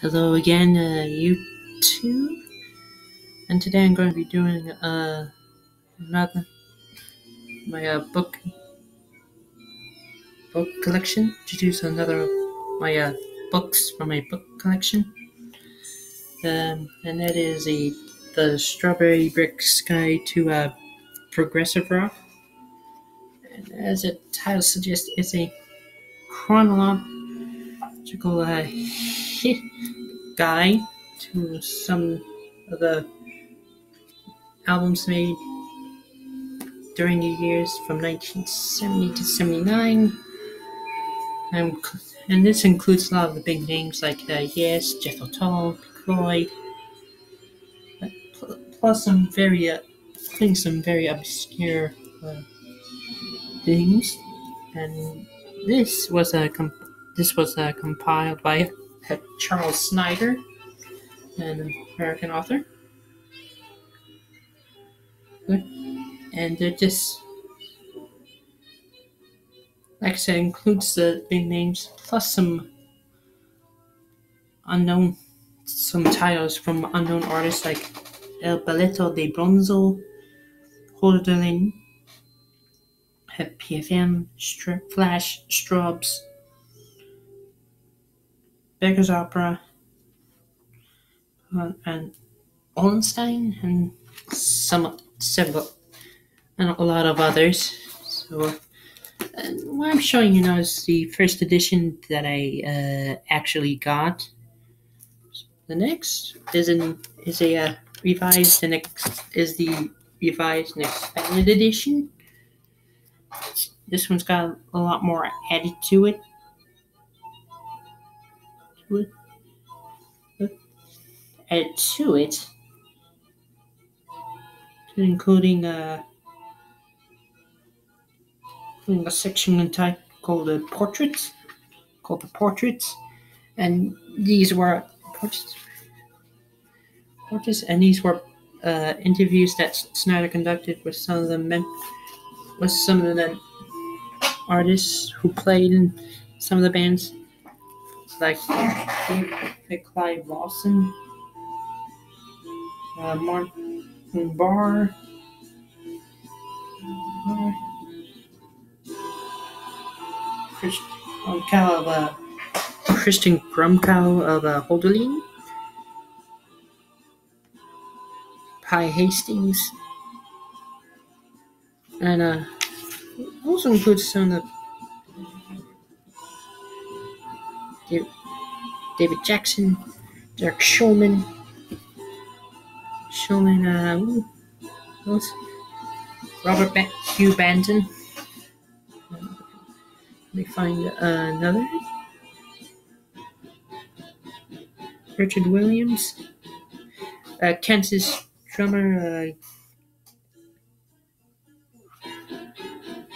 Hello again, uh, YouTube. And today I'm going to be doing uh, another my uh, book book collection. Introduce another of my uh, books from my book collection. Um, and that is a the Strawberry Bricks Guide to uh, Progressive Rock. And as the title suggests, it's a chronological uh, guide to some of the albums made during the years from 1970 to 79. And, and this includes a lot of the big names like uh, Yes, Jethro Tull, Floyd, plus some very, uh, some very obscure uh, things. And this was a comp- this was uh, compiled by Charles Snyder, an American author. Good. And it just, like I said, includes the big names plus some unknown, some titles from unknown artists like El Balletto de Bronzo, Holderlin, PFM, Flash, Strawbs, Beggar's Opera, uh, and Wallenstein, and some several, and a lot of others. So, what I'm showing you now is the first edition that I uh, actually got. The next is an is a uh, revised. The next is the revised and expanded edition. This one's got a lot more added to it. Added to it, including uh, including a section entitled called the portraits, called the portraits, and these were portraits, portraits, and these were uh, interviews that Snyder conducted with some of the men, with some of the artists who played in some of the bands, like, Clive Lawson, uh, Martin Barre, uh, Chris, um, of, uh, Christian Grumbkow of uh, Holderlin, Pye Hastings, and uh, also includes some of the David Jackson, Derek Shulman, Shulman, uh, what else? Robert ba- Hugh Banton. Let me find uh, another. Richard Williams, uh, Kansas drummer, uh,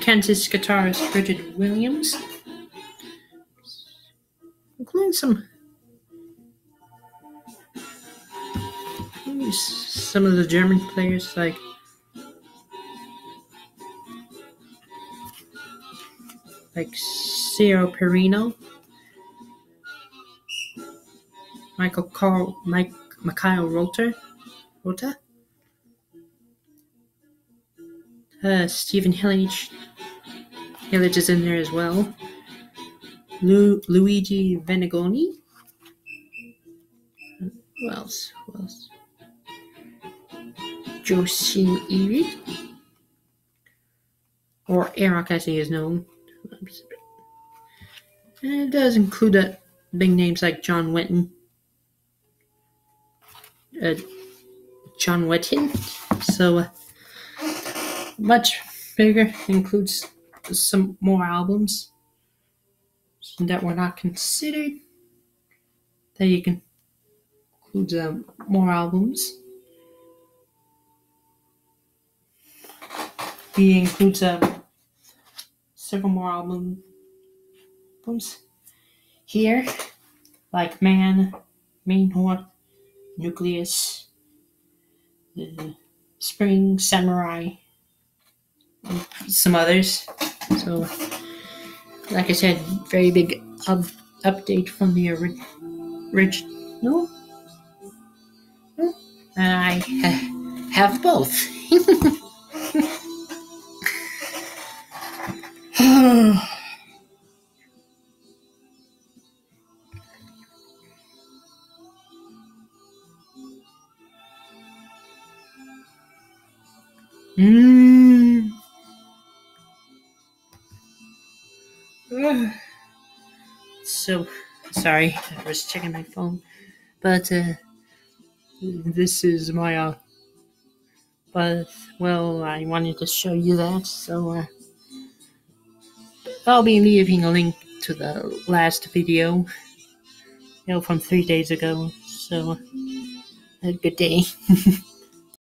Kansas guitarist Richard Williams, including some some of the German players like like Ciro Perrino, Michael Carl, Mike, Mikhail Rota, Rota, uh, Stephen Hillage, Hillage is in there as well. Lu, Luigi Venegoni. Who else? Who else? Josin Eri. Or Eroc as he is known. And it does include uh, big names like John Wetton. Uh, John Wetton. So, uh, much bigger. Includes some more albums that were not considered. That you can include um, more albums. He includes um, several more album, albums here, like Man, Mainhorse, Nucleus, uh, Spring, Samurai, and some others. So, like I said, very big up- update from the ori- orig- No? No? And I uh, have both. Mm. So, sorry, I was checking my phone, but uh, this is my uh, but well, I wanted to show you that, so uh, I'll be leaving a link to the last video, you know, from three days ago. So, a good day.